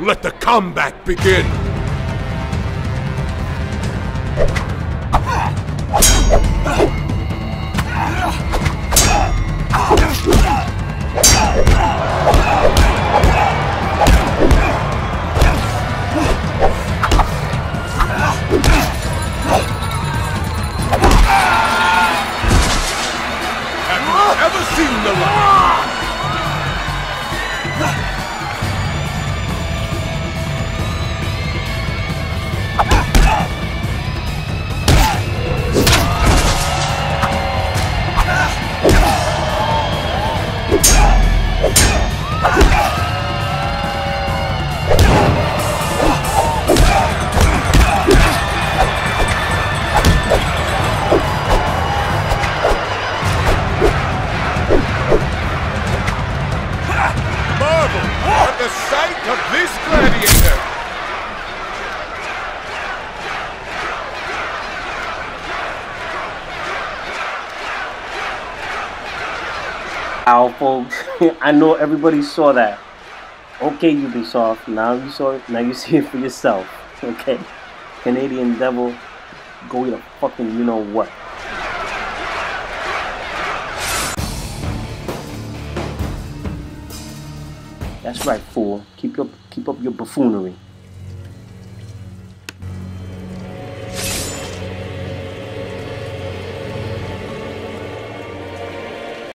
Let the combat begin! Have you ever seen the like? Sight gladiator! Ow, folks. I know everybody saw that. Okay, Ubisoft. Now you saw it. Now you see it for yourself. Okay? Canadian Devil, go a fucking you know what. That's right, fool. Keep up, keep up your buffoonery.